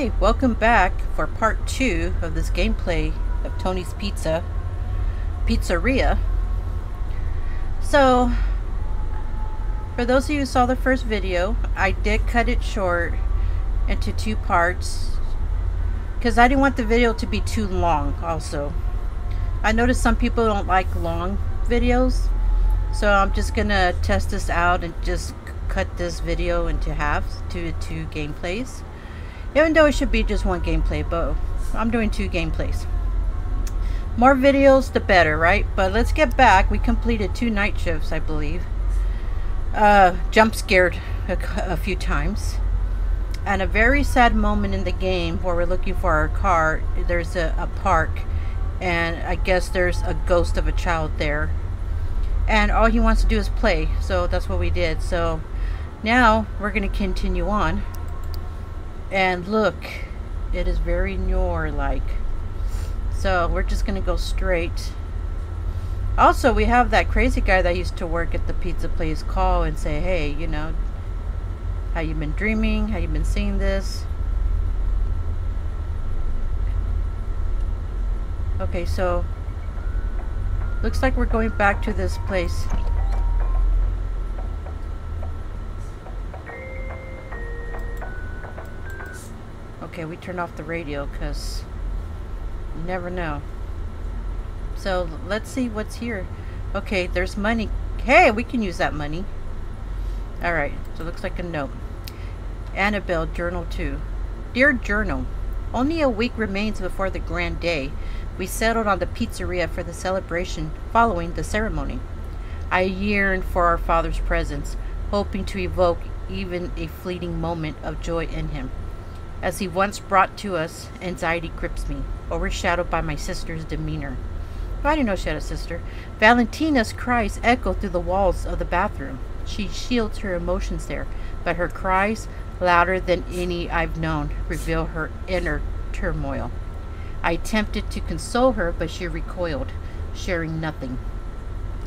Okay, welcome back for part two of this gameplay of Tony's Pizza Pizzeria. So, for those of you who saw the first video, I did cut it short into two parts because I didn't want the video to be too long also. I noticed some people don't like long videos, so I'm just gonna test this out and just cut this video into halves to two gameplays. Even though it should be just one gameplay, but I'm doing two gameplays. More videos, the better, right? But let's get back. We completed two night shifts, I believe. Uh, jump scared a, a few times. And a very sad moment in the game where we're looking for our car. There's a, a park. And I guess there's a ghost of a child there. And all he wants to do is play. So that's what we did. So now we're going to continue on. And look, it is very Noir-like. So we're just going to go straight. Also, we have that crazy guy that used to work at the pizza place call and say, hey, you know, how you been dreaming? How you been seeing this? Okay, so looks like we're going back to this place. Okay, we turned off the radio because you never know. So let's see what's here. Okay, there's money. Hey, we can use that money. Alright, so it looks like a note. Annabelle, Journal 2. Dear Journal, only a week remains before the grand day. We settled on the pizzeria for the celebration following the ceremony. I yearned for our father's presence, hoping to evoke even a fleeting moment of joy in him. As he once brought to us, anxiety grips me, overshadowed by my sister's demeanor. I didn't know she had a sister. Valentina's cries echo through the walls of the bathroom. She shields her emotions there, but her cries, louder than any I've known, reveal her inner turmoil. I attempted to console her, but she recoiled, sharing nothing.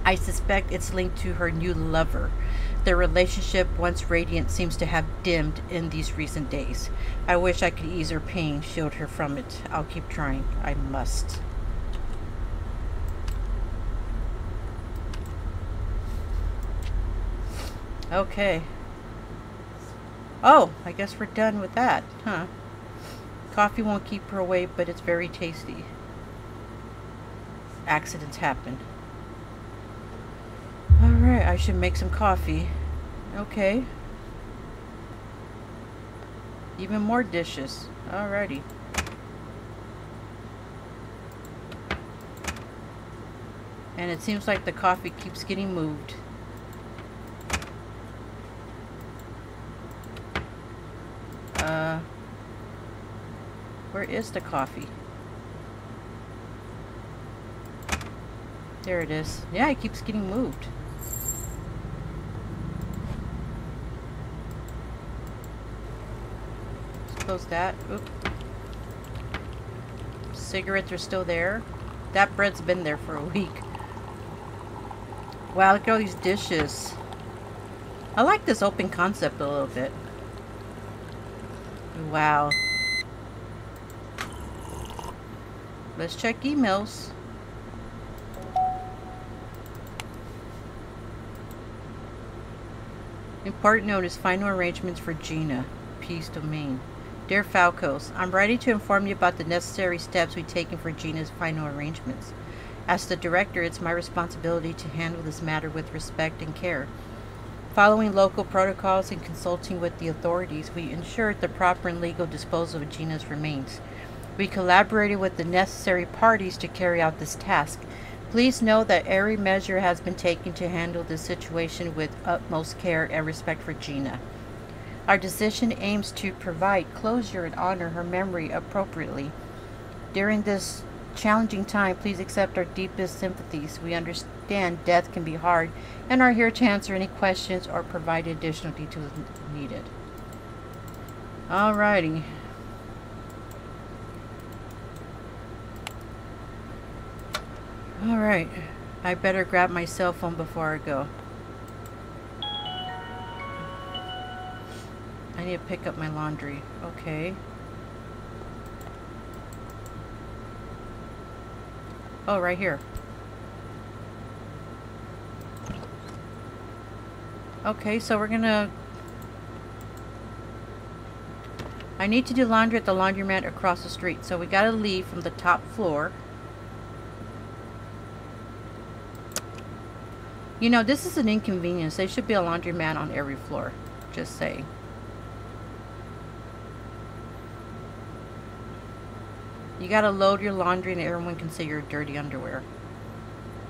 I suspect it's linked to her new lover, their relationship, once radiant, seems to have dimmed in these recent days. I wish I could ease her pain, shield her from it. I'll keep trying. I must. Okay. Oh, I guess we're done with that, huh? Coffee won't keep her away, but it's very tasty. Accidents happen. Alright, I should make some coffee. Okay. Even more dishes. Alrighty. And it seems like the coffee keeps getting moved. Uh, where is the coffee? There it is. Yeah, it keeps getting moved. Close that. Oop. Cigarettes are still there. That bread's been there for a week. Wow, look at all these dishes. I like this open concept a little bit. Wow. Let's check emails. Important notice, final arrangements for Gina. Peace domain. Dear Falcos, I'm ready to inform you about the necessary steps we've taken for Gina's final arrangements. As the director, it's my responsibility to handle this matter with respect and care. Following local protocols and consulting with the authorities, we ensured the proper and legal disposal of Gina's remains. We collaborated with the necessary parties to carry out this task. Please know that every measure has been taken to handle this situation with utmost care and respect for Gina. Our decision aims to provide closure and honor her memory appropriately. During this challenging time, please accept our deepest sympathies. We understand death can be hard and are here to answer any questions or provide additional details needed. Alrighty. Alright. I better grab my cell phone before I go. I need to pick up my laundry. Okay. Oh, right here. Okay, so we're gonna... I need to do laundry at the laundromat across the street. So we gotta leave from the top floor. You know, this is an inconvenience. There should be a laundromat on every floor. Just saying. You gotta load your laundry and everyone can see your dirty underwear.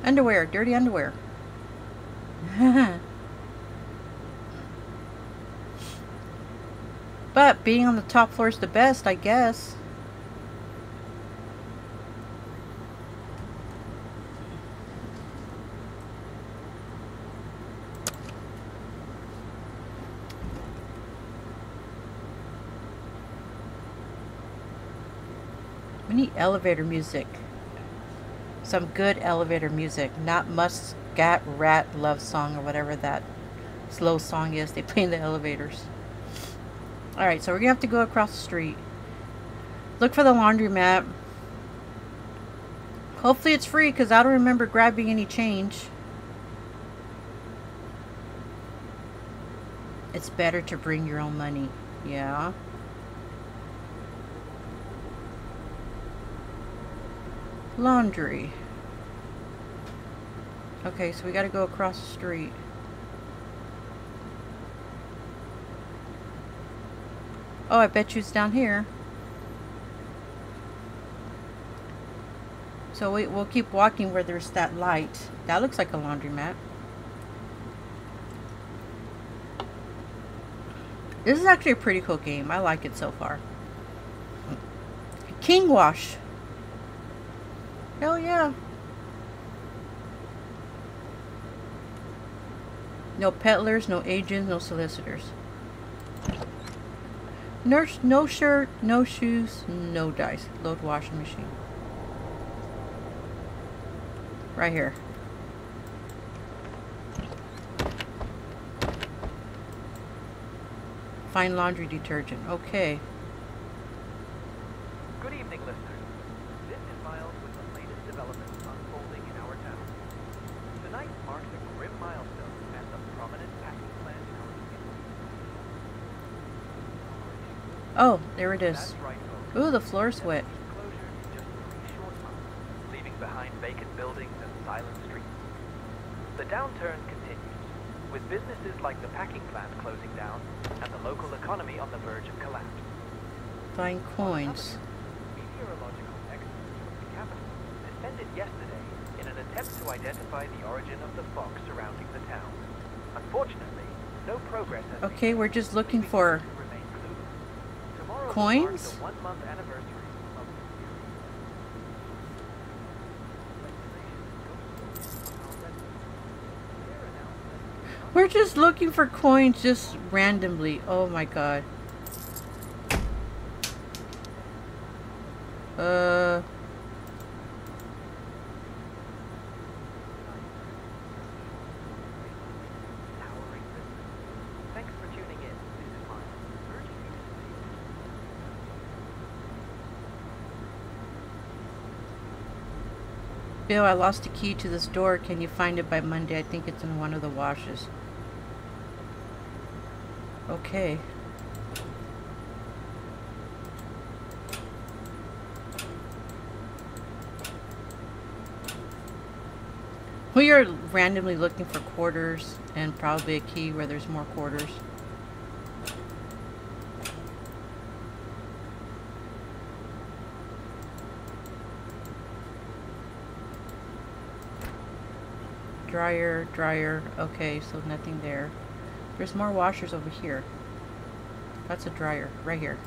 Underwear, dirty underwear. But being on the top floor is the best, I guess. Elevator music. Some good elevator music, not Muskrat love song or whatever that slow song is they play in the elevators. Alright, so we're to have to go across the street. Look for the laundromat. Hopefully it's free because I don't remember grabbing any change. It's better to bring your own money. Yeah. Laundry. Okay, so we got to go across the street. Oh, I bet you it's down here. So we, we'll keep walking where there's that light. That looks like a laundromat. This is actually a pretty cool game. I like it so far. King Wash. Hell yeah. No peddlers, no agents, no solicitors. Nurse, no shirt, no shoes, no dice. Load washing machine. Right here. Fine laundry detergent. Okay. Good evening, listeners. This is Miles with the latest developments unfolding in our town. Tonight marks a grim milestone at the prominent packing plant in our community. Oh, there it is. Ooh, the floor's wet. Closure in just three short months, leaving behind vacant buildings and silent streets. The downturn continues, with businesses like the packing plant closing down and the local economy on the verge of collapse. Find coins. Meteorological experts from the capital descended yesterday in an attempt to identify the origin of the fog surrounding the town. Unfortunately, no progress has Okay, we're just looking for to remain clueless. Tomorrow will mark coins? We're just looking for coins just randomly. Oh my god. Uh. Towering business. Thanks for tuning in. This is Miles. Urging you to stay Bill, I lost a key to this door. Can you find it by Monday? I think it's in one of the washes. Okay. We are randomly looking for quarters and probably a key where there's more quarters. Dryer, dryer. Okay, so nothing there. There's more washers over here. That's a dryer, right here.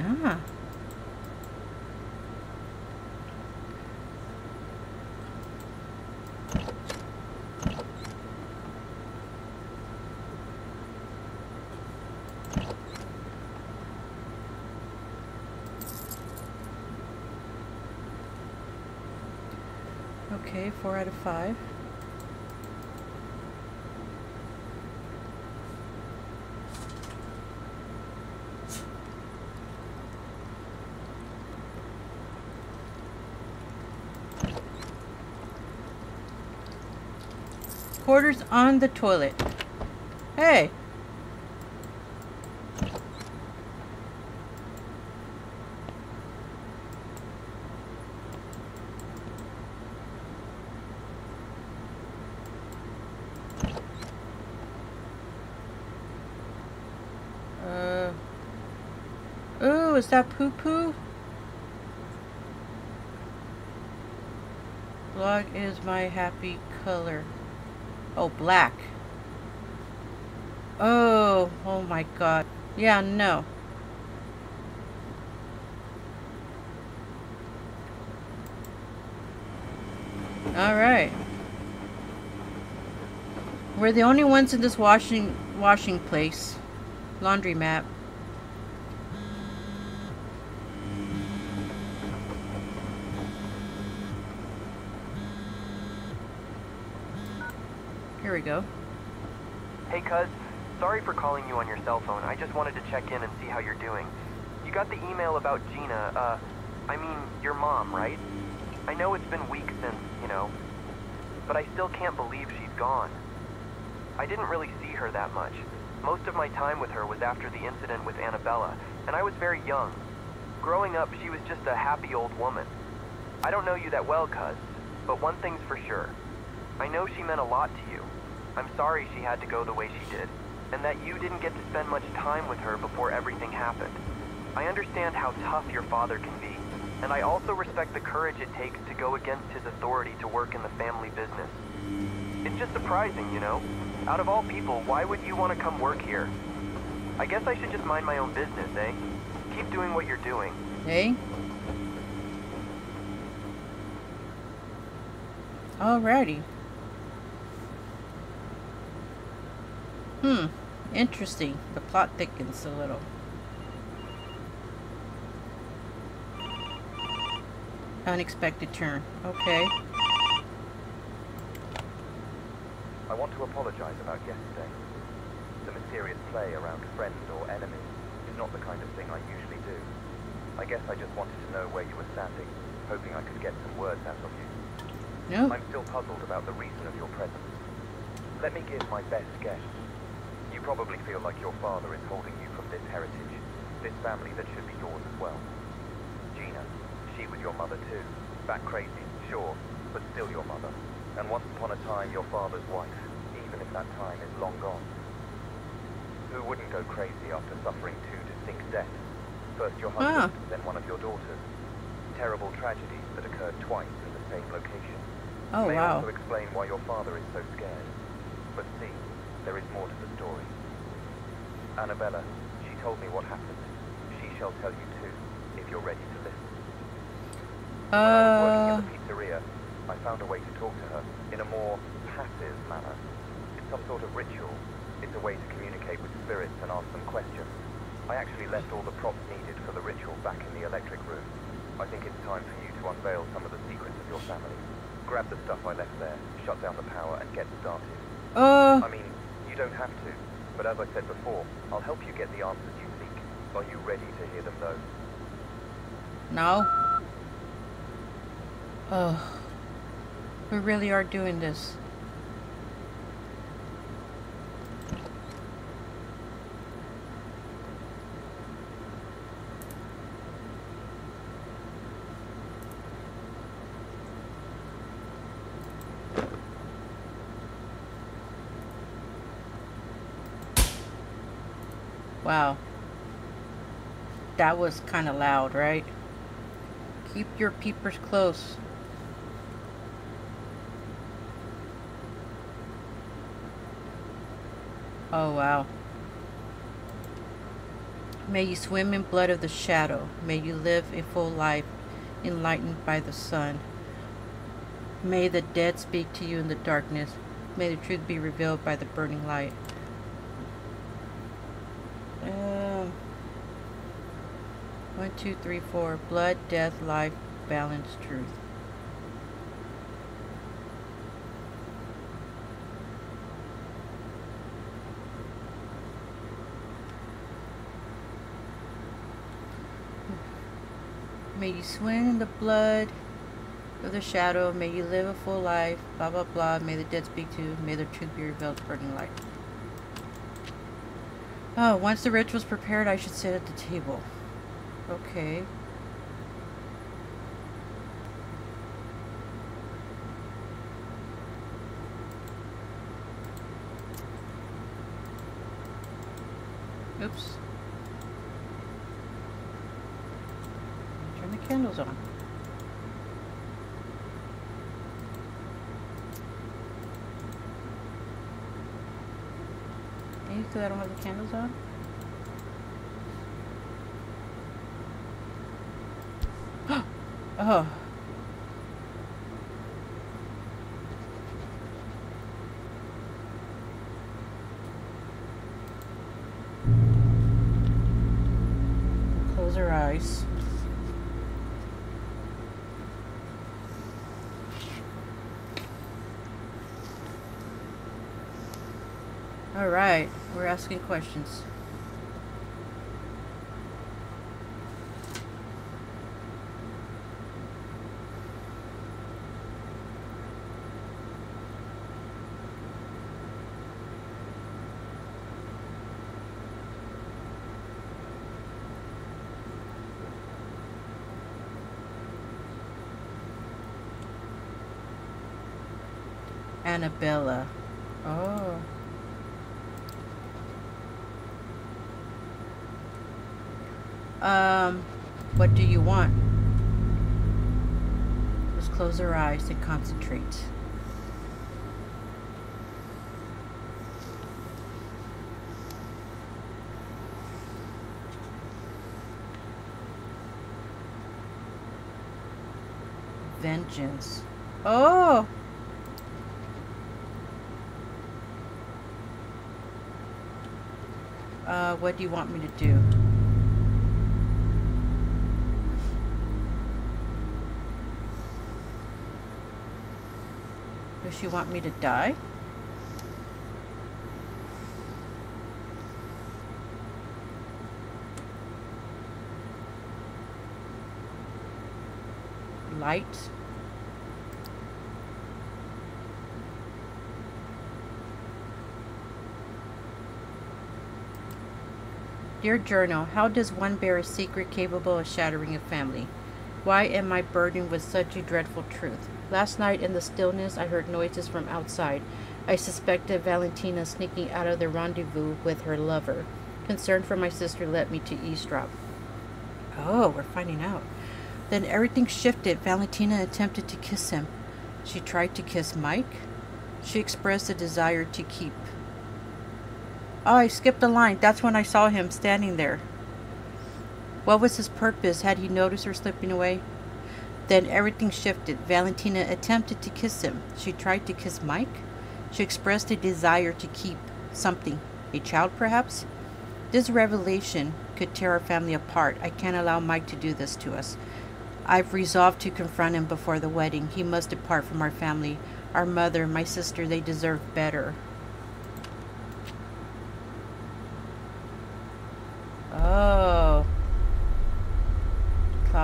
Ah. four out of five. Quarters on the toilet. Hey, Is that poo poo? Black is my happy color. Oh, black. Oh, oh my god. Yeah, no. Alright. We're the only ones in this washing washing place. Laundry mat. We go. Hey, cuz. Sorry for calling you on your cell phone. I just wanted to check in and see how you're doing. You got the email about Gina, uh, I mean, your mom, right? I know it's been weeks since, you know, but I still can't believe she's gone. I didn't really see her that much. Most of my time with her was after the incident with Annabella, and I was very young. Growing up, she was just a happy old woman. I don't know you that well, cuz, but one thing's for sure. I know she meant a lot to you. I'm sorry she had to go the way she did, and that you didn't get to spend much time with her before everything happened. I understand how tough your father can be, and I also respect the courage it takes to go against his authority to work in the family business. It's just surprising, you know? Out of all people, why would you want to come work here? I guess I should just mind my own business, eh? Keep doing what you're doing. Hey. Alrighty. Hmm. Interesting. The plot thickens a little. Unexpected turn. Okay. I want to apologize about yesterday. The mysterious play around friend or enemy is not the kind of thing I usually do. I guess I just wanted to know where you were standing, hoping I could get some words out of you. No. I'm still puzzled about the reason of your presence. Let me give my best guess. You probably feel like your father is holding you from this heritage, this family that should be yours as well. Gina, she was your mother too. Back crazy, sure, but still your mother. And once upon a time your father's wife, even if that time is long gone. Who wouldn't go crazy after suffering two distinct deaths? First your husband, ah. then one of your daughters. Terrible tragedies that occurred twice in the same location. Oh, May wow. also explain why your father is so scared. But see, there is more to the story. Annabella, she told me what happened. She shall tell you too, if you're ready to listen. When I was working Uh, in the pizzeria, I found a way to talk to her in a more passive manner. It's some sort of ritual. It's a way to communicate with spirits and ask them questions. I actually left all the props needed for the ritual back in the electric room. I think it's time for you to unveil some of the secrets of your family. Grab the stuff I left there, shut down the power, and get started. uh, I mean, you don't have to, but as I said before, I'll help you get the answers you seek. Are you ready to hear them though? no. Oh. We really are doing this. Wow. That was kind of loud, right? Keep your peepers close. Oh, wow. May you swim in blood of the shadow. May you live a full life, enlightened by the sun. May the dead speak to you in the darkness. May the truth be revealed by the burning light. Um, one, two, three, four. Blood, death, life, balance, truth. May you swim in the blood of the shadow, may you live a full life, blah blah blah, may the dead speak to you, may the truth be revealed, burning light. Oh, once the ritual's prepared, I should sit at the table. Okay. Oops. Turn the candles on. Maybe because I don't have the candles on? Oh. Close our eyes. All right, we're asking questions. Annabella. Oh. Um, what do you want? Just close our eyes and concentrate. Vengeance. Oh! Uh, what do you want me to do? Does she want me to die? Light. Dear Journal, how does one bear a secret capable of shattering a family? Why am I burdened with such a dreadful truth? Last night in the stillness, I heard noises from outside. I suspected Valentina sneaking out of the rendezvous with her lover. Concern for my sister led me to eavesdrop. Oh, we're finding out. Then everything shifted. Valentina attempted to kiss him. She tried to kiss Mike. She expressed a desire to keep Oh, I skipped a line. That's when I saw him standing there. What was his purpose? Had he noticed her slipping away? Then everything shifted. Valentina attempted to kiss him. She tried to kiss Mike. She expressed a desire to keep something. A child, perhaps? This revelation could tear our family apart. I can't allow Mike to do this to us. I've resolved to confront him before the wedding. He must depart from our family. Our mother, my sister, they deserve better. Oh.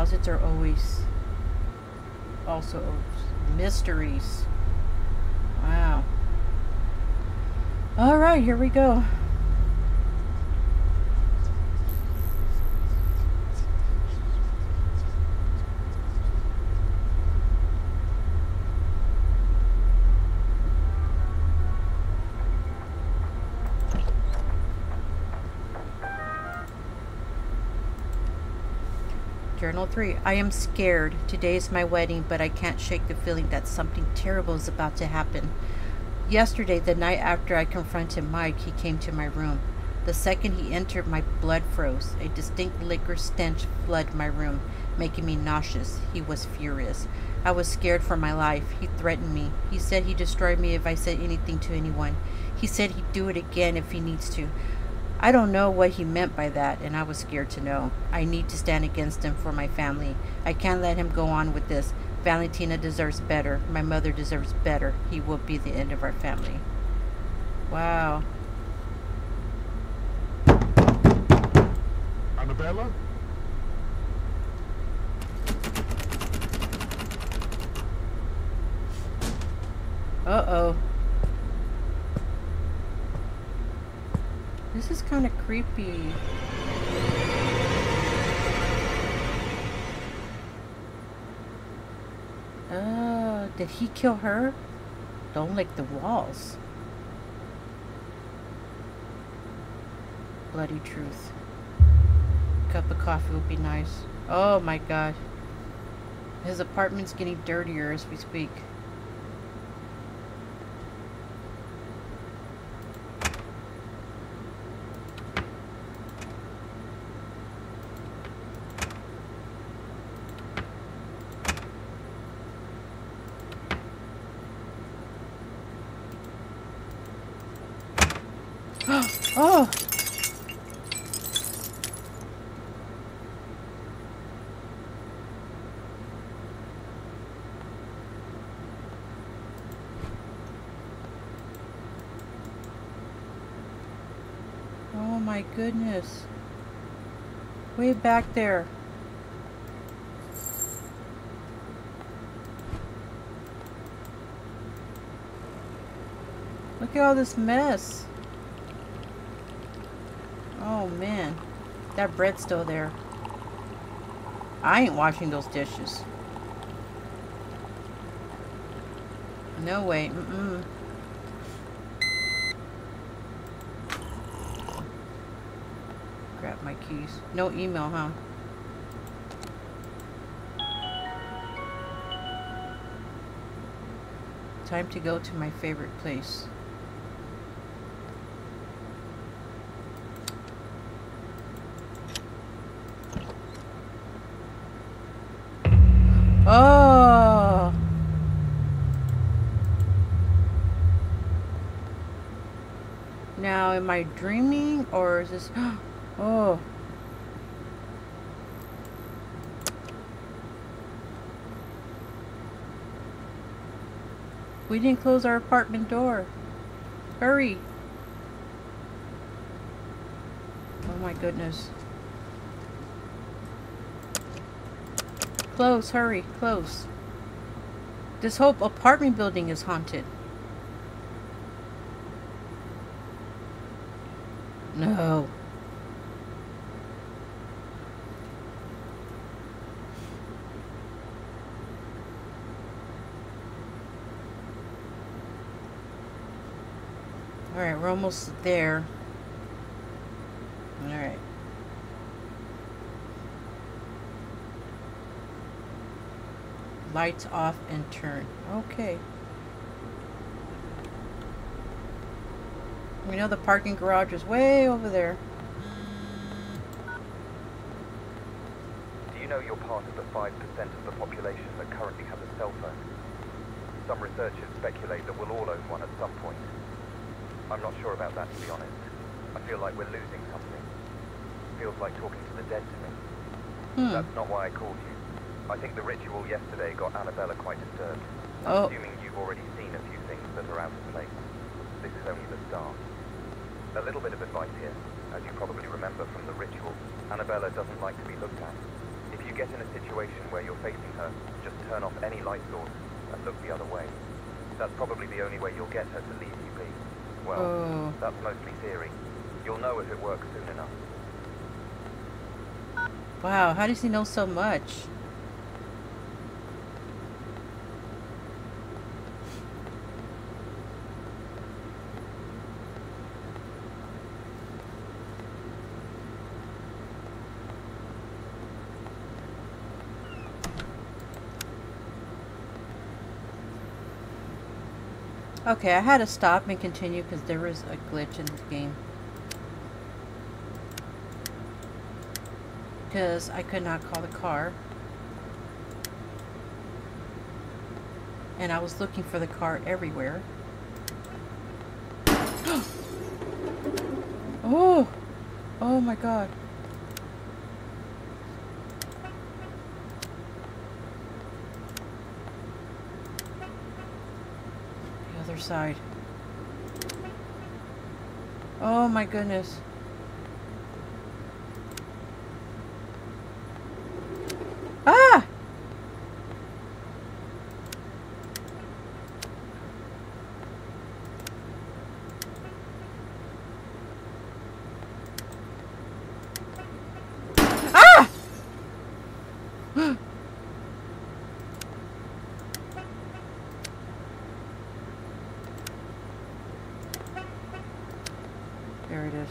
Closets are always also mysteries. Wow. All right, here we go. Journal 3. I am scared. Today is my wedding, but I can't shake the feeling that something terrible is about to happen. Yesterday, the night after I confronted Mike, he came to my room. The second he entered, my blood froze. A distinct liquor stench flooded my room, making me nauseous. He was furious. I was scared for my life. He threatened me. He said he'd destroy me if I said anything to anyone. He said he'd do it again if he needs to. I don't know what he meant by that, and I was scared to know. I need to stand against him for my family. I can't let him go on with this. Valentina deserves better. My mother deserves better. He will be the end of our family. Wow. Annabella? Uh-oh. This is kind of creepy. Oh, did he kill her? Don't lick the walls. Bloody truth. Cup of coffee would be nice. Oh my god. His apartment's getting dirtier as we speak. oh! Oh my goodness. Way back there. Look at all this mess. Oh man. That bread's still there. I ain't washing those dishes. No way. Mm-mm. My keys. No email, huh? Time to go to my favorite place. Oh! Now, am I dreaming or is this... Oh. We didn't close our apartment door. Hurry. Oh my goodness. Close, hurry, close. This whole apartment building is haunted. No. Alright, we're almost there. Alright. Lights off and turn. Okay. We know the parking garage is way over there. Do you know you're part of the 5% of the population that currently has a cell phone? Some researchers speculate that we'll all own one at some point. I'm not sure about that, to be honest. I feel like we're losing something. Feels like talking to the dead to me. Hmm. That's not why I called you. I think the ritual yesterday got Annabella quite disturbed. I'm Oh. assuming you've already seen a few things that are out of place. This is only the start. A little bit of advice here. As you probably remember from the ritual, Annabella doesn't like to be looked at. If you get in a situation where you're facing her, just turn off any light source and look the other way. That's probably the only way you'll get her to leave you be. Well, Oh. that's mostly theory. You'll know if it works soon enough. Wow, how does he know so much? Okay, I had to stop and continue because there was a glitch in the game. Because I could not call the car. And I was looking for the car everywhere. oh! Oh my god. The other Oh my goodness. Ah! there it is.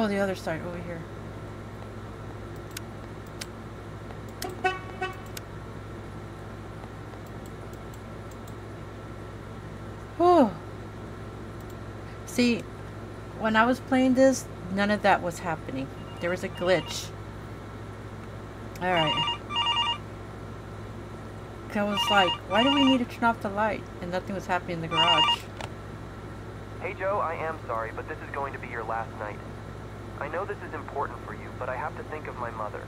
Oh, the other side over here. Oh. See, when I was playing this, none of that was happening. There was a glitch. Alright. I was like, why do we need to turn off the light? And nothing was happening in the garage. Hey Joe, I am sorry, but this is going to be your last night. I know this is important for you, but I have to think of my mother.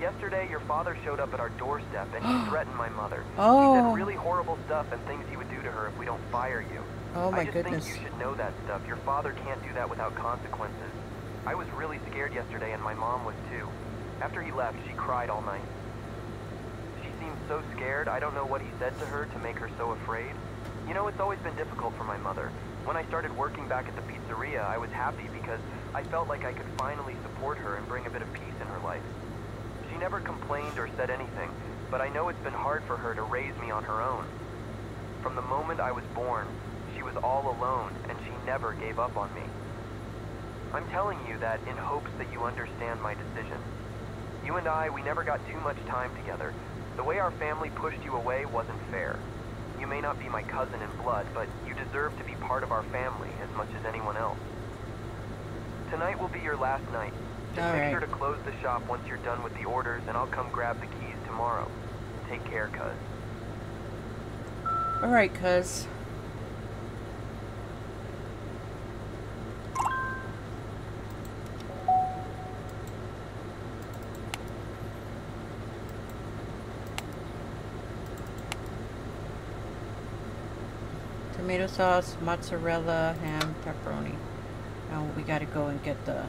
Yesterday, your father showed up at our doorstep and he threatened my mother. Oh. He Oh. said really horrible stuff and things he would do to her if we don't fire you. Oh my I just goodness. think you should know that stuff. Your father can't do that without consequences. I was really scared yesterday and my mom was too. After he left, she cried all night. She seemed so scared, I don't know what he said to her to make her so afraid. You know, it's always been difficult for my mother. When I started working back at the pizzeria, I was happy because I felt like I could finally support her and bring a bit of peace in her life. She never complained or said anything, but I know it's been hard for her to raise me on her own. From the moment I was born, she was all alone and she never gave up on me. I'm telling you that in hopes that you understand my decision. You and I, we never got too much time together. The way our family pushed you away wasn't fair. You may not be my cousin in blood, but you deserve to be part of our family as much as anyone else. Tonight will be your last night. Just All make right. sure to close the shop once you're done with the orders, and I'll come grab the keys tomorrow. Take care, cuz. Alright, cuz. Tomato sauce, mozzarella, ham, pepperoni. Now we gotta go and get the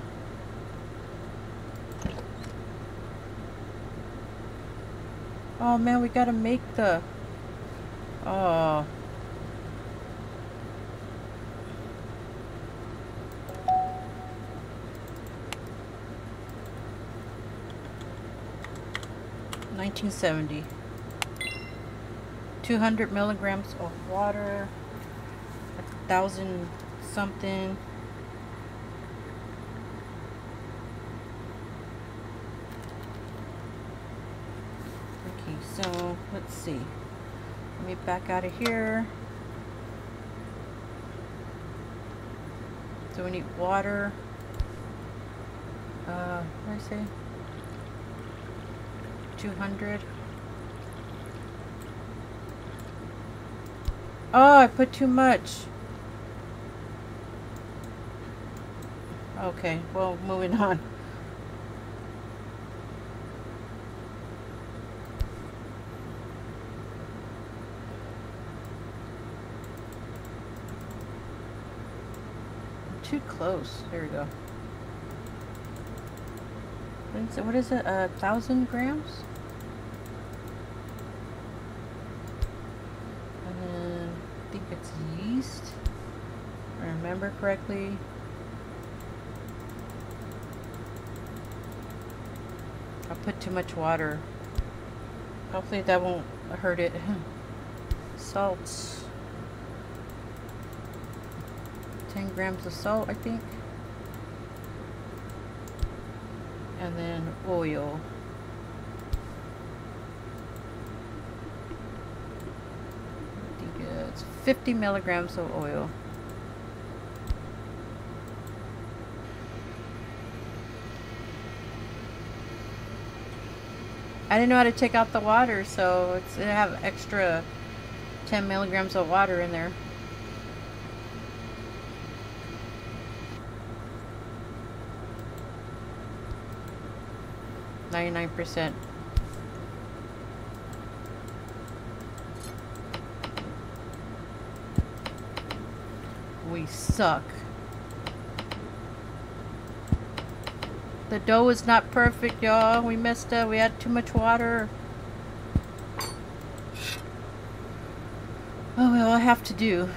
Oh man, we gotta make the Oh. Nineteen seventy. Two hundred milligrams of water. A thousand something. Okay, so let's see. Let me back out of here. So we need water. Uh, what did I say? 200. Oh, I put too much. Okay, well, moving on. too close. There we go. What is it? What is it? A thousand grams? And then I think it's yeast. I remember correctly. I put too much water. Hopefully that won't hurt it. Salts. 10 grams of salt, I think. And then oil. I think it's 50 milligrams of oil. I didn't know how to take out the water, so it's I have extra 10 milligrams of water in there. Ninety-nine percent. We suck. The dough is not perfect, y'all. We messed up. We had too much water. Oh, well, I have to do.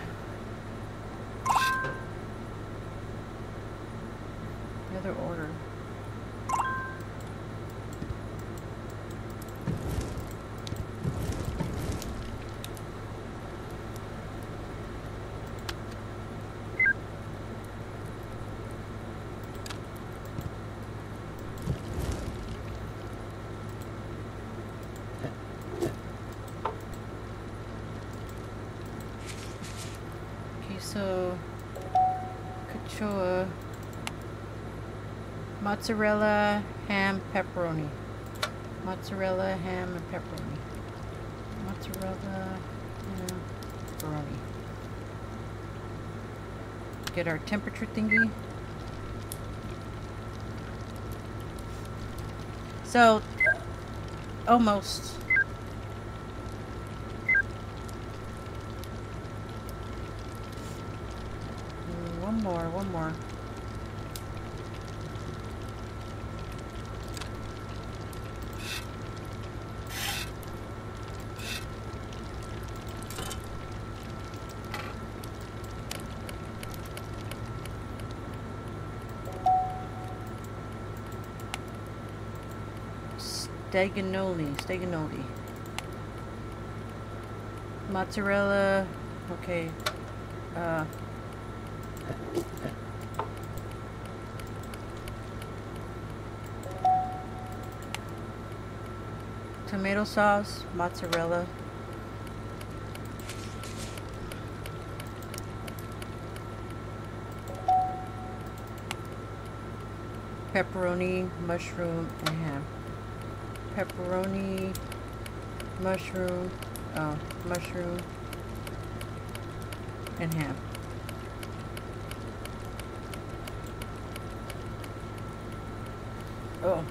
So cachoa, mozzarella, ham, pepperoni. Mozzarella, ham, and pepperoni. Mozzarella, ham, pepperoni. Get our temperature thingy. So, almost. Mm, One more. Steganoli, steganoli. Mozzarella, okay. Uh, tomato sauce, mozzarella. Pepperoni, mushroom, and ham pepperoni, mushroom, oh, mushroom, and ham. Oh.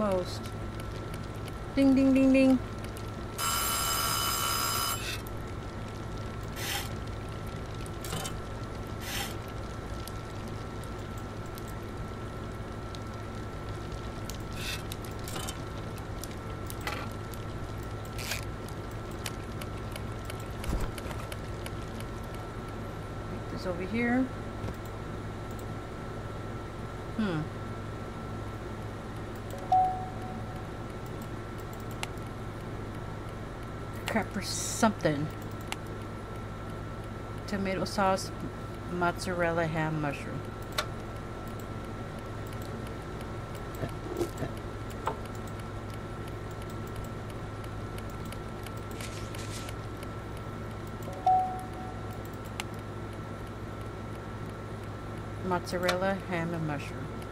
Almost. Ding, ding, ding, ding. Put this over here. Hmm. Crap or something. Tomato sauce, mozzarella, ham, mushroom. Mozzarella, ham, and mushroom.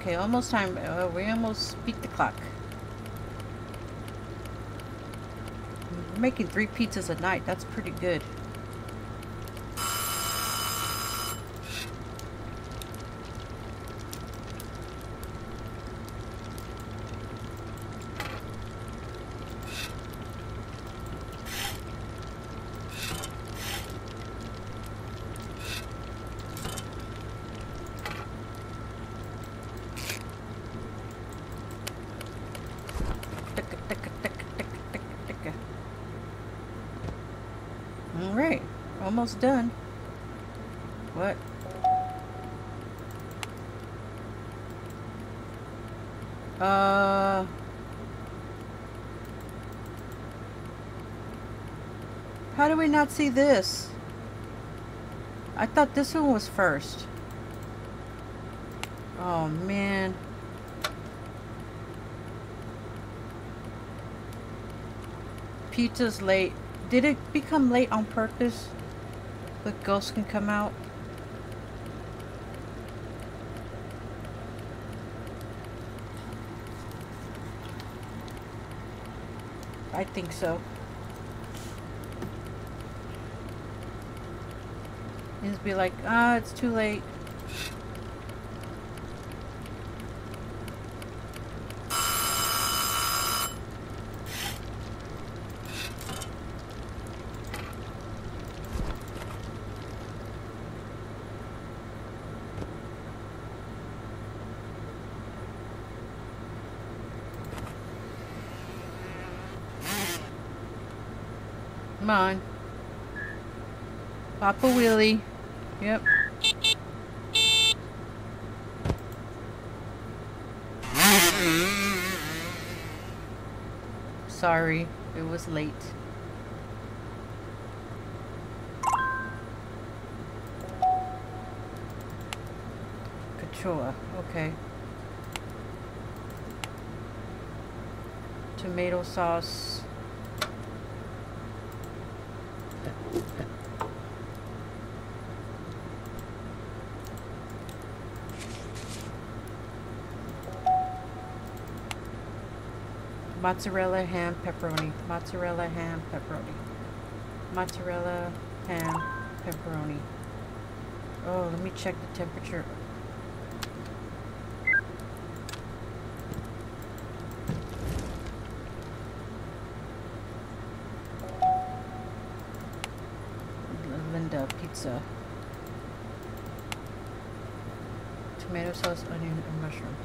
Okay, almost time. Uh, we almost beat the clock. Making three pizzas a night. That's pretty good. Almost done. What? Uh. How do we not see this? I thought this one was first. Oh man. Pizza's late. Did it become late on purpose? The ghost can come out? I think so. Just be like, ah, it's too late. Come on. Pop Willie. Yep. Sorry, it was late. Sure. Okay. Tomato sauce. Mozzarella, ham, pepperoni. Mozzarella, ham, pepperoni. Mozzarella, ham, pepperoni. Oh, let me check the temperature. Linda pizza. Tomato sauce, onion, and mushrooms.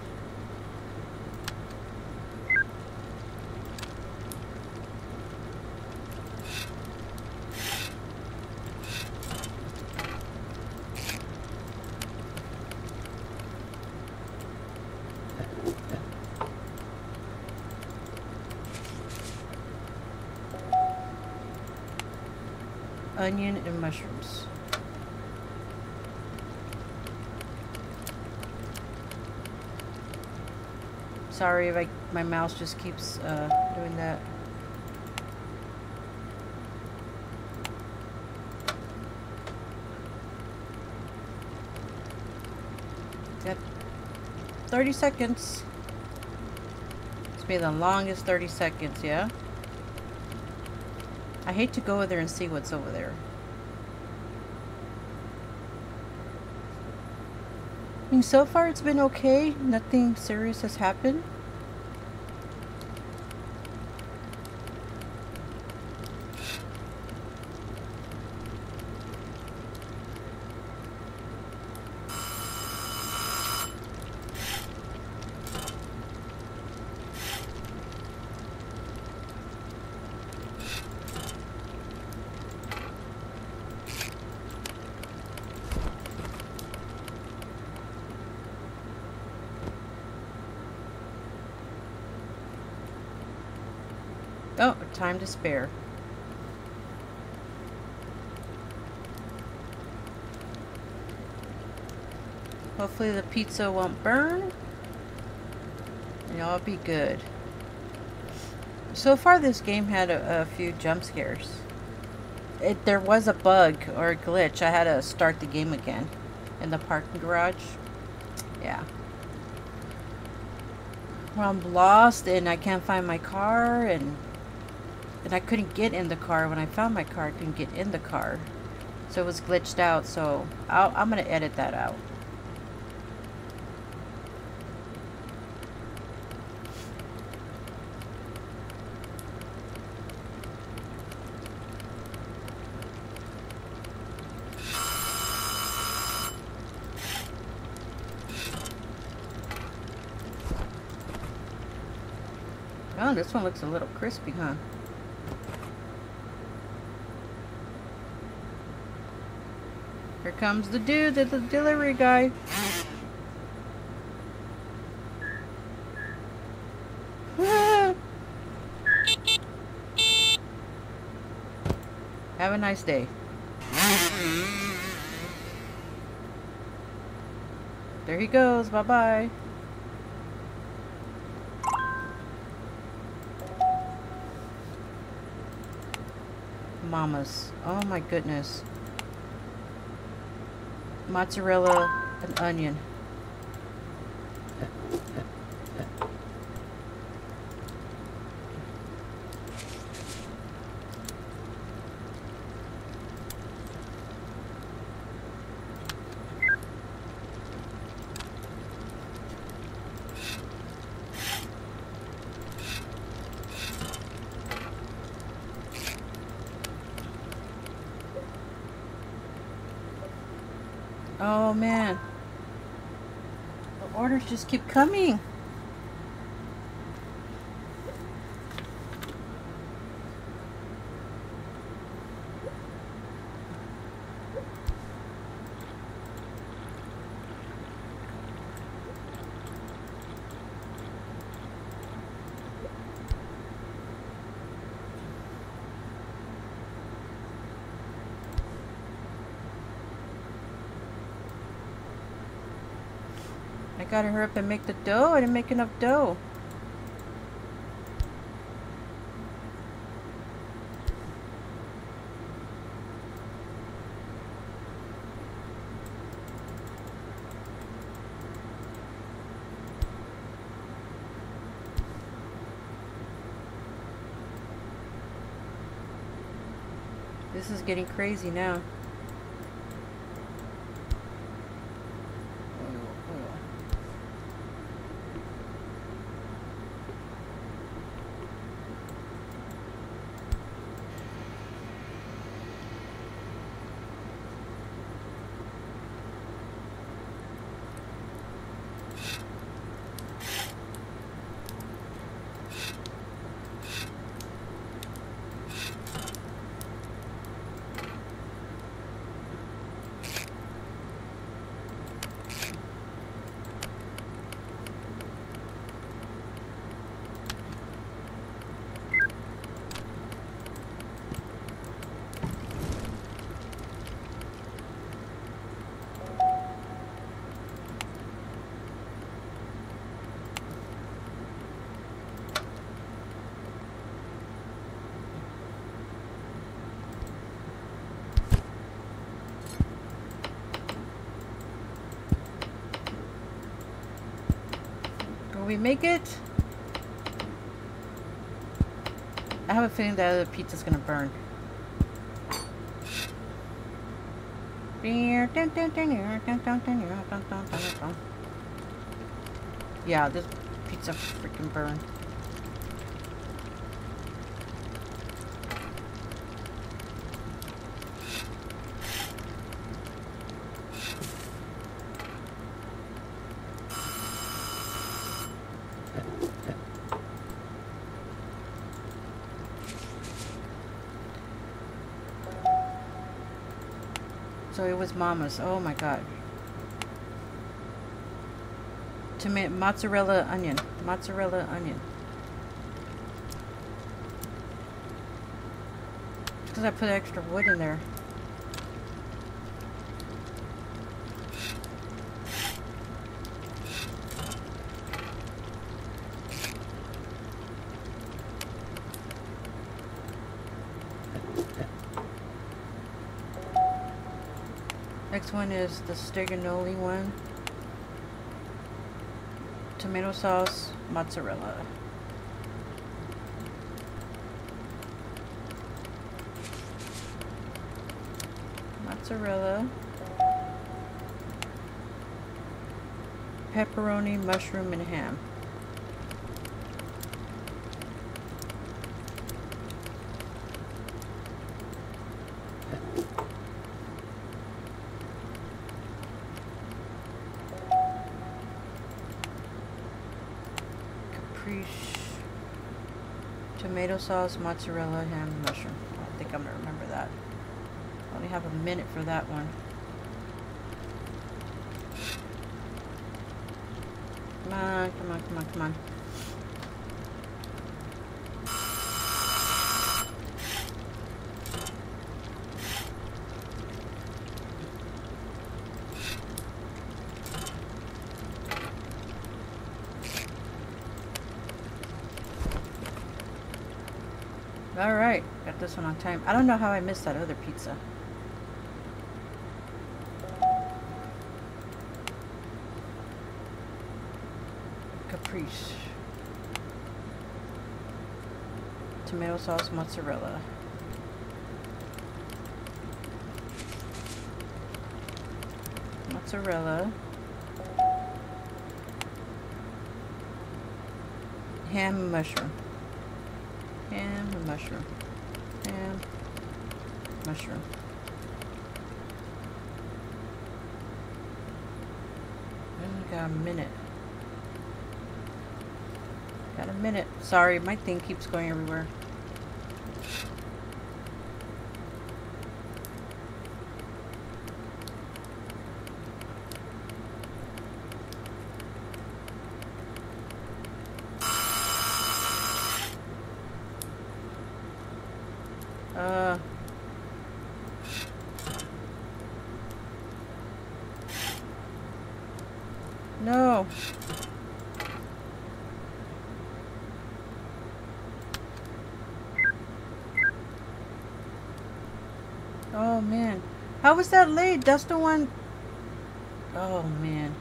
Onion and mushrooms. Sorry if I, my mouse just keeps uh, doing that. Got 30 seconds. It's been the longest 30 seconds, yeah? I hate to go over there and see what's over there. I mean, so far it's been okay. Nothing serious has happened. Oh, time to spare. Hopefully the pizza won't burn. And all be good. So far this game had a, a few jump scares. It, there was a bug or a glitch. I had to start the game again in the parking garage. Yeah. Well, I'm lost and I can't find my car and and I couldn't get in the car. When I found my car, I couldn't get in the car. So it was glitched out. So i am going to edit that out. Oh, this one looks a little crispy, huh? Comes the dude, the, delivery guy. Have a nice day. There he goes. Bye-bye. Mamas. Oh my goodness mozzarella, and onion. Oh man. The orders just keep coming. Gotta hurry up and make the dough. I didn't make enough dough. This is getting crazy now. Will we make it? I have a feeling that other pizza's gonna burn. Yeah, this pizza freaking burned. Mama's. Oh my god. Tomato, mozzarella onion. Mozzarella onion. Because I put extra wood in there. Next one is the Steganoli one. Tomato sauce, mozzarella. Mozzarella. Pepperoni, mushroom, and ham. Caprice. Tomato sauce, mozzarella, ham, mushroom. I think I'm gonna remember that. Only have a minute for that one. Come on, come on, come on, come on. Alright, got one on time. I don't know how I missed that other pizza. Caprice. Tomato sauce, mozzarella. Mozzarella. Ham mushroom. Ham and mushroom. Ham. Mushroom. Only got a minute. Got a minute. Sorry, my thing keeps going everywhere. Uh. No. Oh man. How was that late? That's the one. Oh man.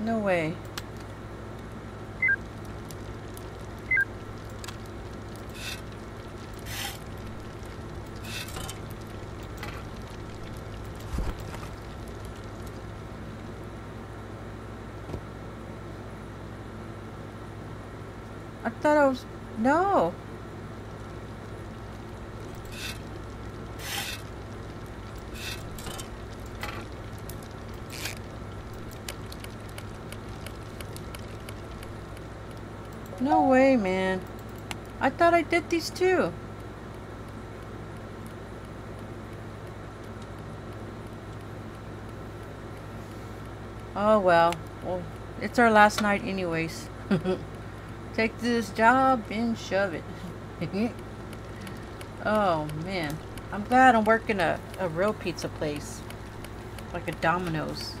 No way. I thought I was no way, man. I thought I did these too. Oh well. Well, it's our last night anyways. Take this job and shove it. oh man. I'm glad I'm working a, a real pizza place. Like a Domino's.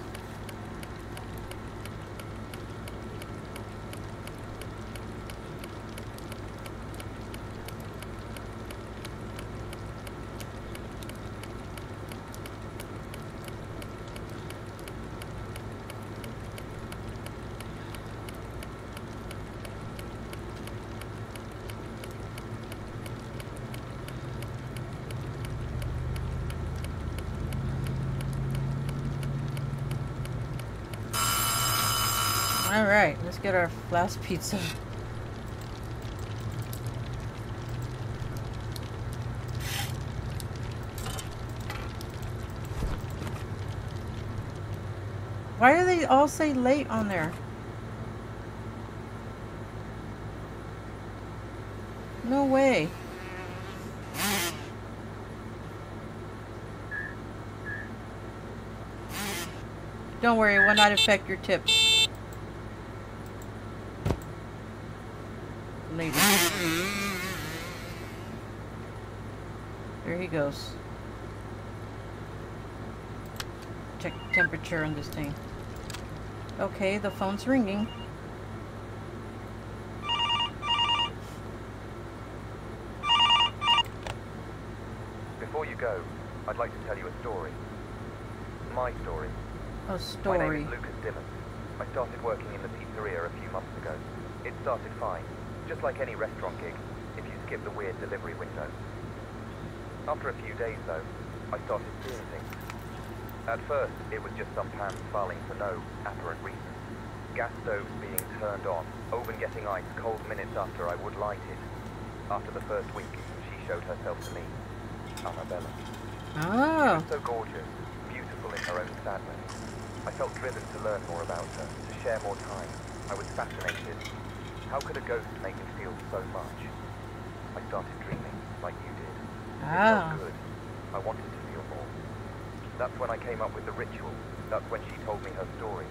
Alright, let's get our last pizza. Why do they all say late on there? No way. Don't worry, it will not affect your tips. Later. There he goes. Check temperature on this thing. Okay, the phone's ringing. Before you go, I'd like to tell you a story. My story. A My story. name is Lucas Dimmons. I started working in the pizzeria a few months ago. It started fine, just like any restaurant gig, if you skip the weird delivery window. After a few days, though, I started seeing things. At first, it was just some pans falling for no apparent reason. Gas stoves being turned on, oven getting ice cold minutes after I would light it. After the first week, she showed herself to me, Annabella. Oh. So gorgeous, beautiful in her own sadness. I felt driven to learn more about her, to share more time. I was fascinated. How could a ghost make me feel so much? I started dreaming, like you felt ah. good. I wanted to feel more. That's when I came up with the ritual. That's when she told me her story.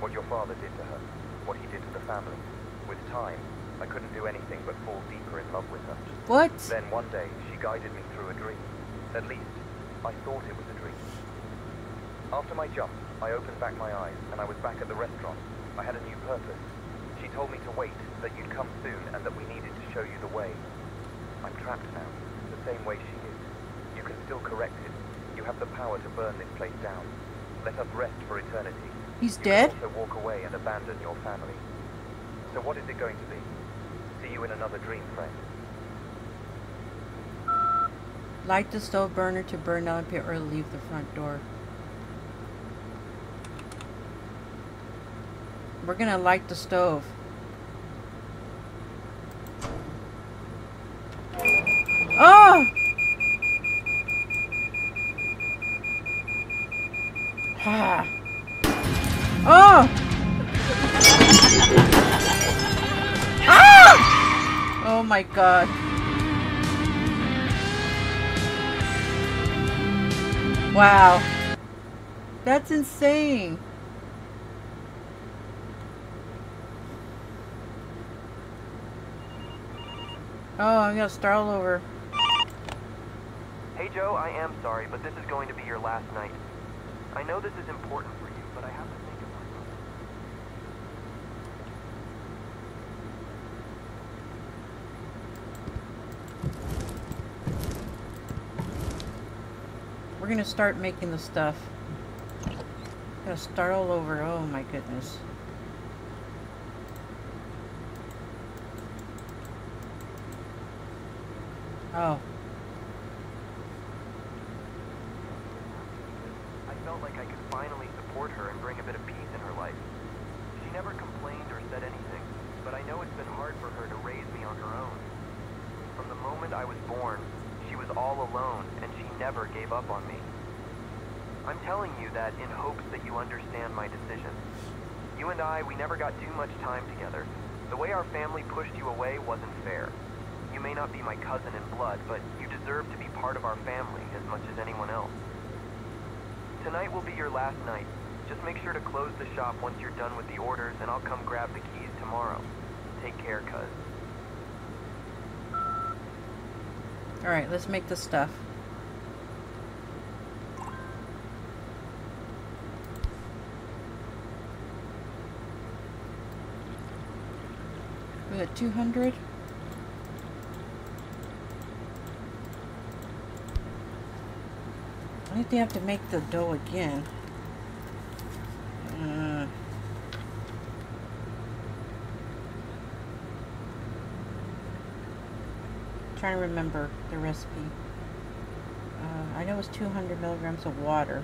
What your father did to her. What he did to the family. With time, I couldn't do anything but fall deeper in love with her. What? Then one day, she guided me through a dream. At least, I thought it was a dream. After my jump, I opened back my eyes, and I was back at the restaurant. I had a new purpose. She told me to wait, that you'd come soon, and that we needed to show you the way. I'm trapped now, same way she is. You can still correct it. You have the power to burn this place down. Let us rest for eternity. He's You dead? also walk away and abandon your family. So what is it going to be? See you in another dream, friend. Light the stove burner to burn down the pit or leave the front door. We're gonna light the stove. Wow. That's insane. Oh, I'm gonna start all over. Hey Joe, I am sorry, but this is going to be your last night. I know this is important for you, but I have to think of my mother. We're gonna start making the stuff. Gotta start all over. Oh my goodness. Oh, I felt like I could finally support her and bring a bit of peace in her life. She never complained or said anything, but I know it's been hard for her to raise me on her own. From the moment I was born, she was all alone, and she never gave up on me. I'm telling you that in hopes that you understand my decision. You and I, we never got too much time together. The way our family pushed you away wasn't fair. You may not be my cousin in blood, but you deserve to be part of our family as much as anyone else. Tonight will be your last night. Just make sure to close the shop once you're done with the orders, and I'll come grab the keys tomorrow. Take care, cuz. alright, let's make the stuff. We got 200. I think they have to make the dough again. Uh, trying to remember the recipe. Uh, I know it's 200 milligrams of water.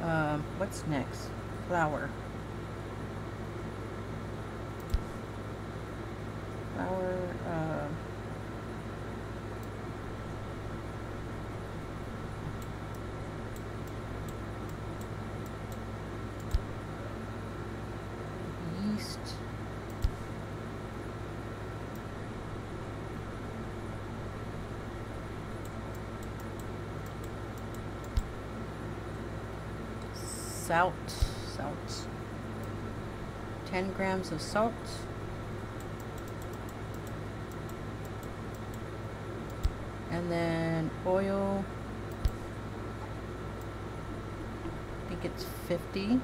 Um, what's next? Flour. Flour. Uh, yeast. Salt. Salt. 10 grams of salt. And then oil. I think it's 50.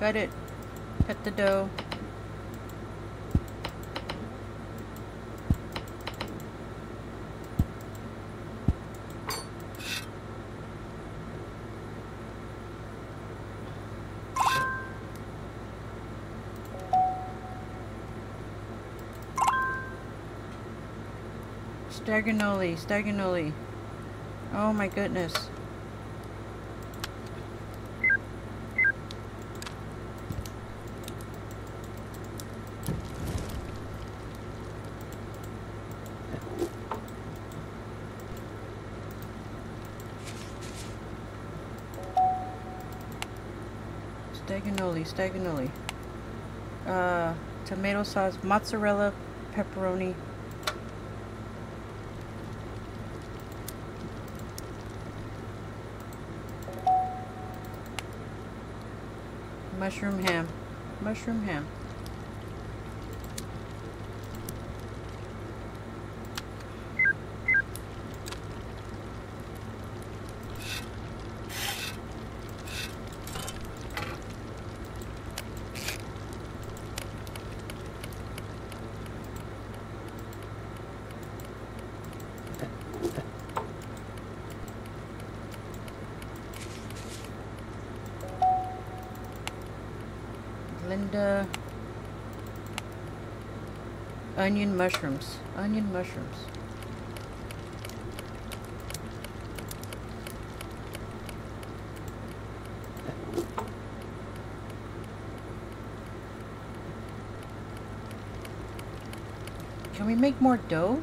Cut it. Cut the dough. Stagnoli, stagnoli. Oh my goodness. Stagnoli, stagnoli. Uh, tomato sauce, mozzarella, pepperoni. Mushroom ham. Mushroom ham. Linda. Onion mushrooms. Onion mushrooms. Can we make more dough?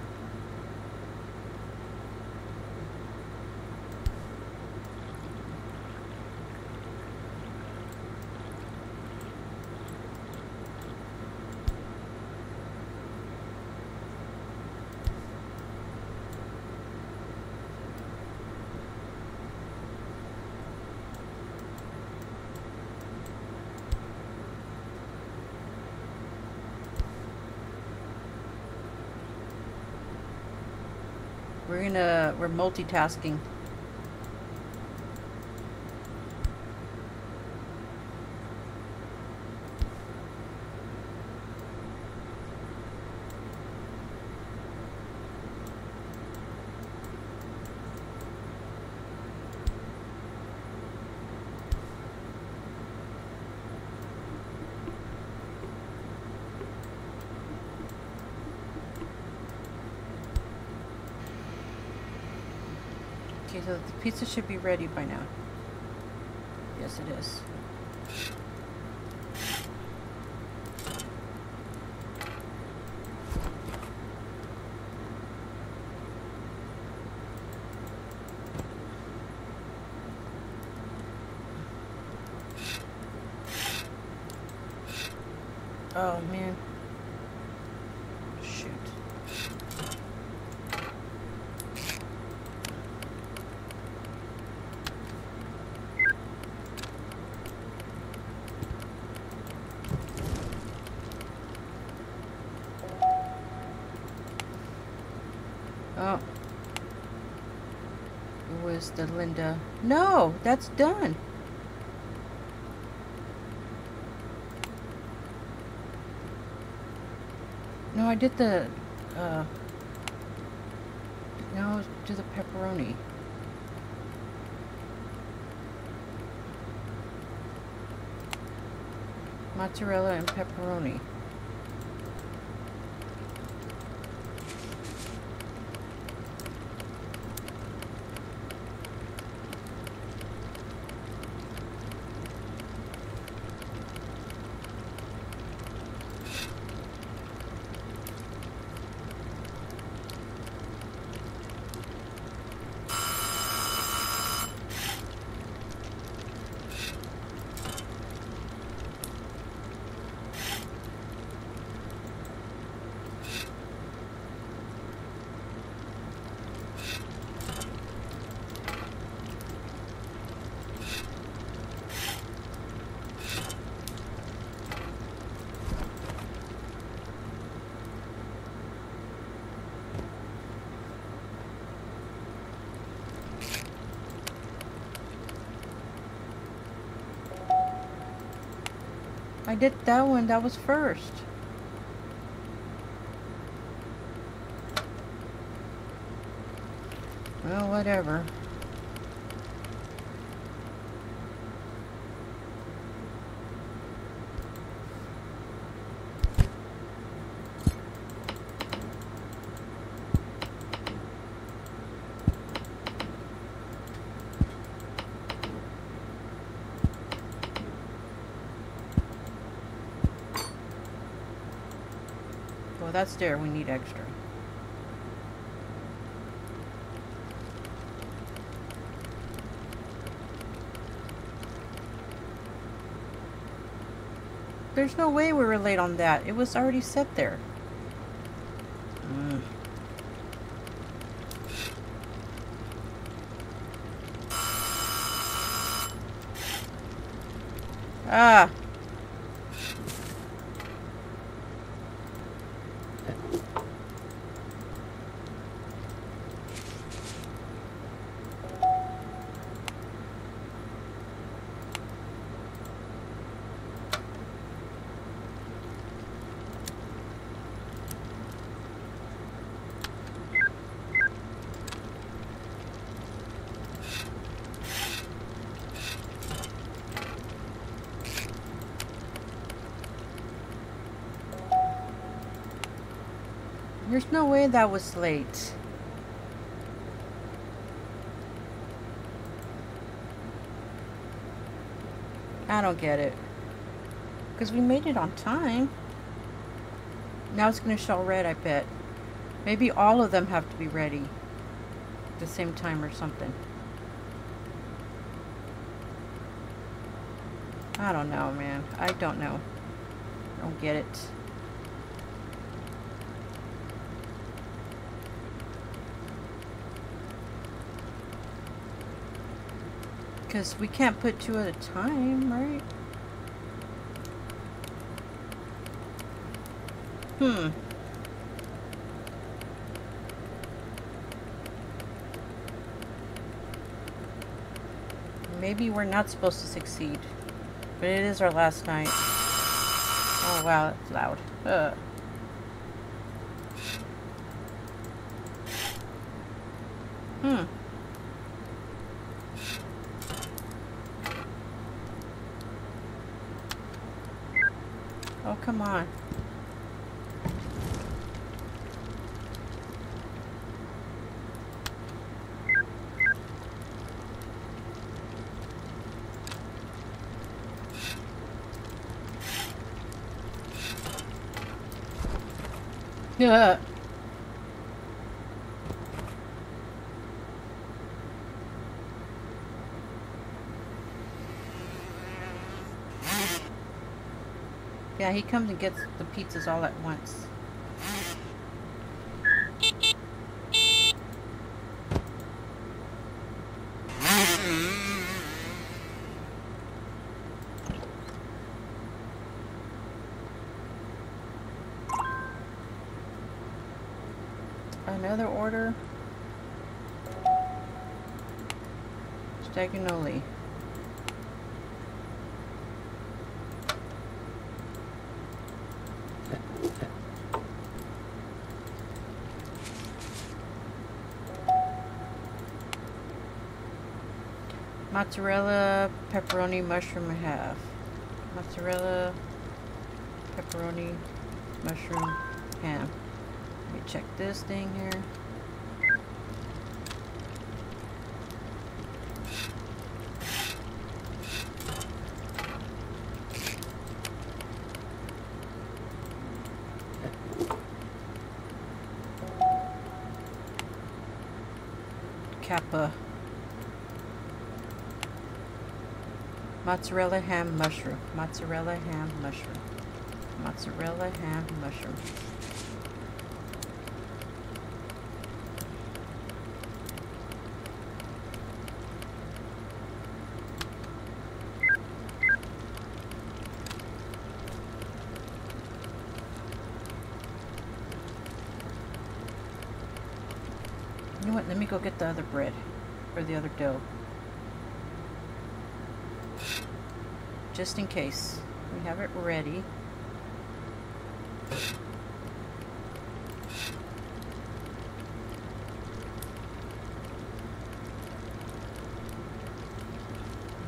We're gonna, we're multitasking. Okay, so the pizza should be ready by now. Yes, it is. Oh man. Shoot. Oh. The Linda. No, that's done. No, I did the, uh, no, do the pepperoni. Mozzarella and pepperoni. Did that one. That was first. Well, whatever. That's there. We need extra. There's no way we were late on that. It was already set there. Ah. That was late. I don't get it. Because we made it on time. Now it's going to show red, I bet. Maybe all of them have to be ready at the same time or something. I don't know, man. I don't know. I don't get it. Because we can't put two at a time, right? Hmm. Maybe we're not supposed to succeed. But it is our last night. Oh wow, it's loud. Ugh. Hmm. Oh, come on. Yeah. Yeah, he comes and gets the pizzas all at once. Another order. Stagnoli. Mozzarella, pepperoni, mushroom, half. Mozzarella, pepperoni, mushroom, ham. Let me check this thing here. Mozzarella ham mushroom. Mozzarella ham mushroom. Mozzarella ham mushroom. You know what? Let me go get the other bread. Or the other dough. Just in case. We have it ready.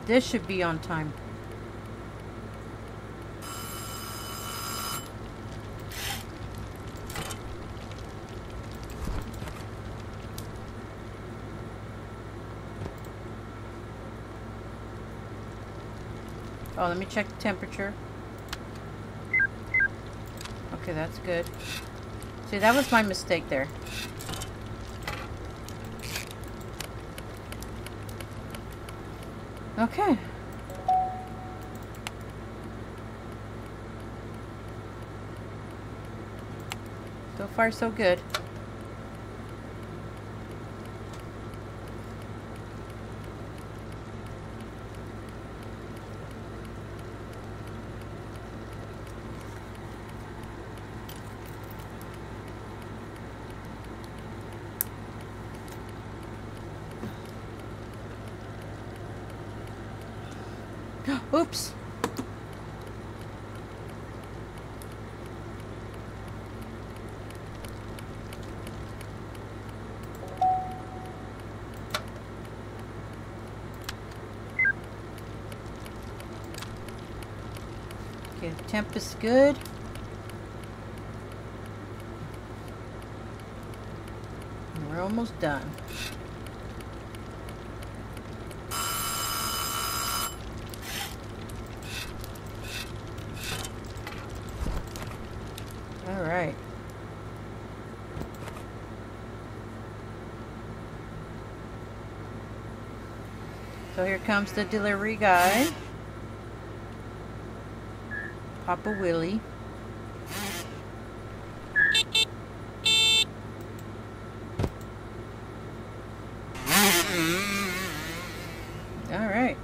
This should be on time. Oh, let me check the temperature. Okay, that's good. See, that was my mistake there. Okay. So far, so good. Oops. Temp is good. And We're almost done. All right. So here comes the delivery guy. Papa Willie. All right.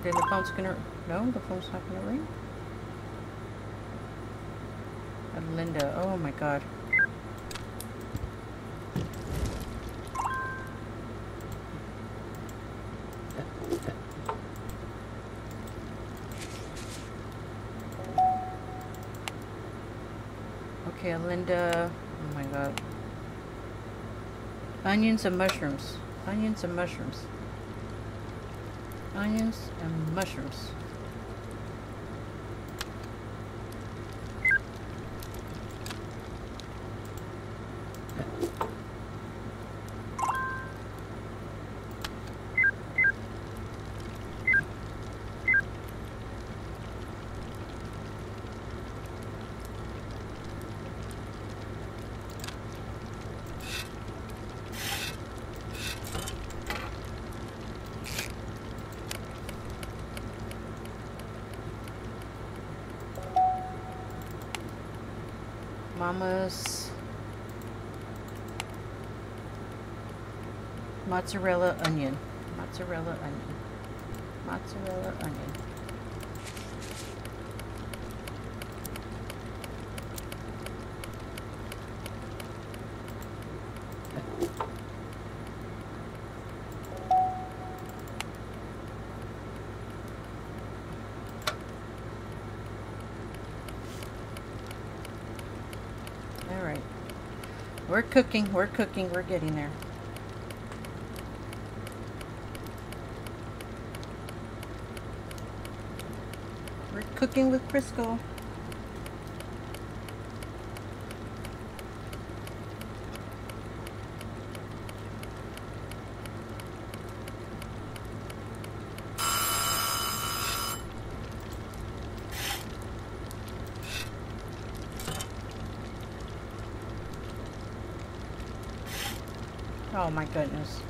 Okay, the phone's gonna. No, the phone's not gonna ring. Uh, Linda. Oh my god. Okay, Linda. Oh my god. Onions and mushrooms. Onions and mushrooms. Onions and mushrooms. Mama's mozzarella onion. Mozzarella onion. Mozzarella onion. All right. We're cooking. We're cooking. We're getting there. We're cooking with Crisco. Oh my goodness.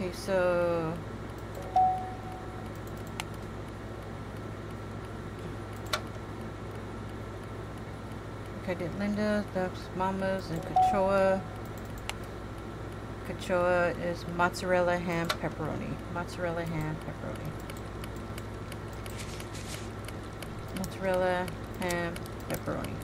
Okay, so Okay, did Mama's and Kachoa. Cachoa is mozzarella ham pepperoni. Mozzarella ham pepperoni. Mozzarella ham pepperoni.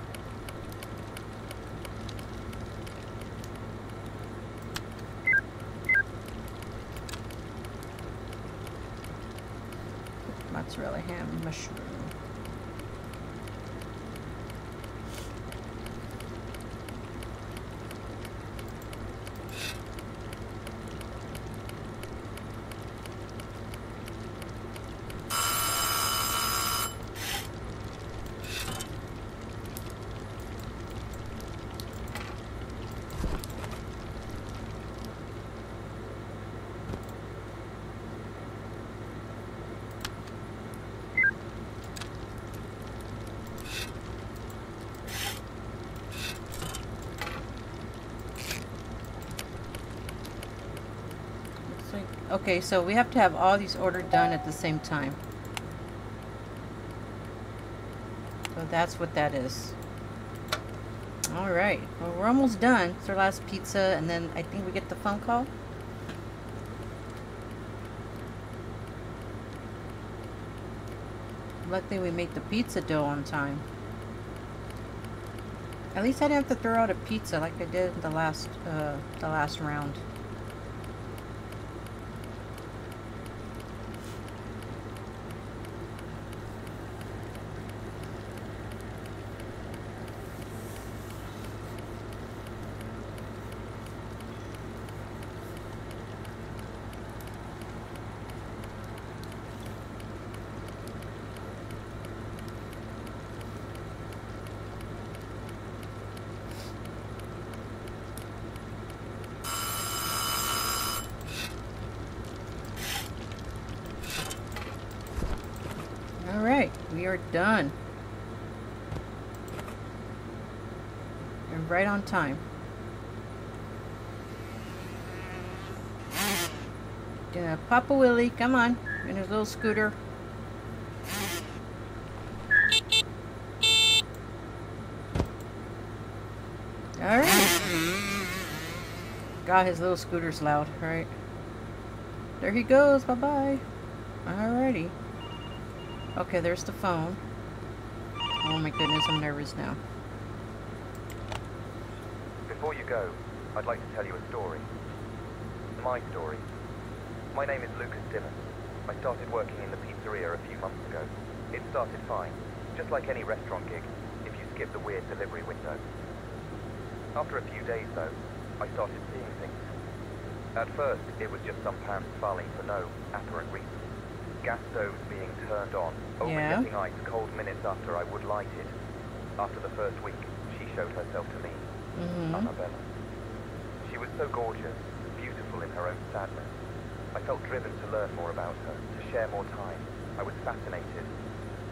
Mozzarella ham mushroom. Looks like okay, so we have to have all these ordered done at the same time. So that's what that is. All right, well we're almost done. It's our last pizza, and then I think we get the phone call. Luckily, we made the pizza dough on time. At least I didn't have to throw out a pizza like I did the last uh, the last round. All right, we are done. And right on time. Yeah, Papa Willie, come on, in his little scooter. All right. God, his little scooter's loud, right? There he goes, bye-bye. Alrighty. Okay, there's the phone. Oh my goodness, I'm nervous now. Before you go, I'd like to tell you a story. My story. My name is Lucas Dillon. I started working in the pizzeria a few months ago. It started fine, just like any restaurant gig, if you skip the weird delivery window. After a few days, though, I started seeing things. At first, it was just some pans falling for no apparent reason. Gas stoves being turned on, only Yeah. getting ice cold minutes after I would light it. After the first week, she showed herself to me, Mm-hmm. Annabella. She was so gorgeous, beautiful in her own sadness. I felt driven to learn more about her, to share more time. I was fascinated.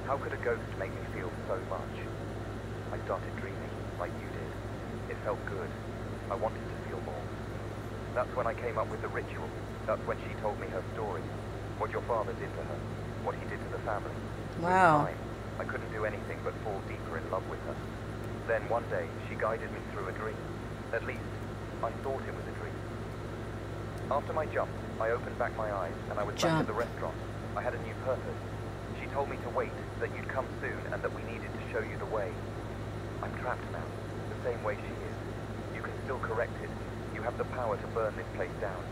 How could a ghost make me feel so much? I started dreaming, like you did. It felt good. I wanted to feel more. That's when I came up with the ritual. That's when she told me her story. What your father did to her. What he did to the family. Wow. time, I couldn't do anything but fall deeper in love with her. Then one day, she guided me through a dream. At least, I thought it was a dream. After my jump, I opened back my eyes and I was back Jump. at the restaurant. I had a new purpose. She told me to wait, that you'd come soon and that we needed to show you the way. I'm trapped now, the same way she is. You can still correct it. You have the power to burn this place down.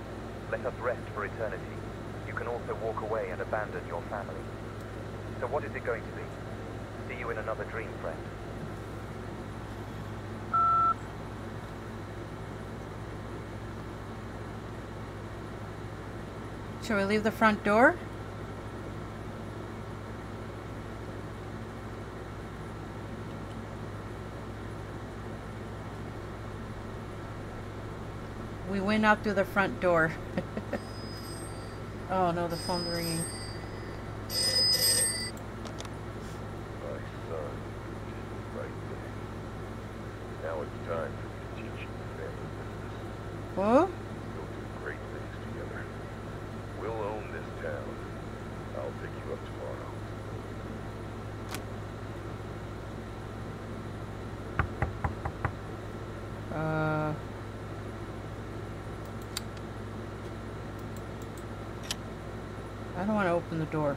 Let us rest for eternity. You can also walk away and abandon your family. So what is it going to be? See you in another dream, friend. Shall we leave the front door? We went out through the front door. oh no, the phone's ringing. My son is right there. Now it's time for me to teach you family business. Whoa? We'll do great things together. We'll own this town. I'll pick you up tomorrow. Uh. I don't want to open the door.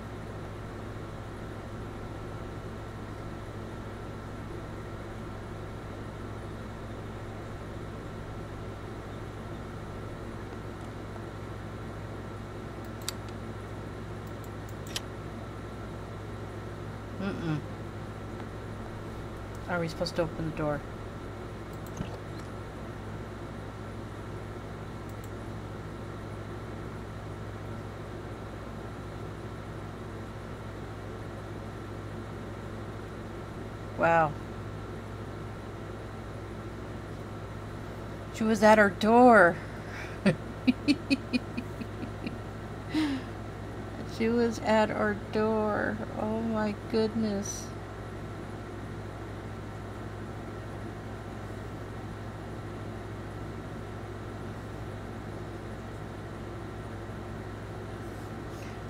Mm-mm. Are we supposed to open the door? Wow. She was at her door. she was at our door. Oh my goodness.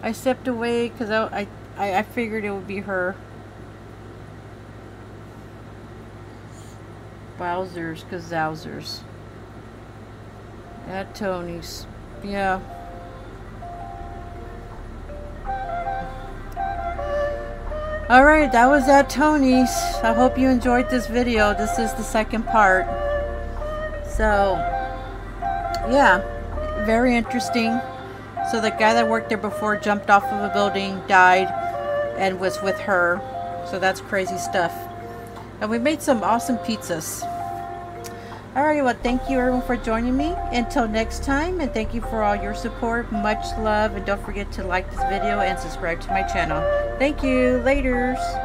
I stepped away because I, I, I figured it would be her. Wowzers, kazousers. At Tony's. Yeah. Alright, that was at Tony's. I hope you enjoyed this video. This is the second part. So, yeah. Very interesting. So the guy that worked there before jumped off of a building, died, and was with her. So that's crazy stuff. And we made some awesome pizzas. Alrighty, well, thank you everyone for joining me. Until next time, and thank you for all your support. Much love, and don't forget to like this video and subscribe to my channel. Thank you. Laters.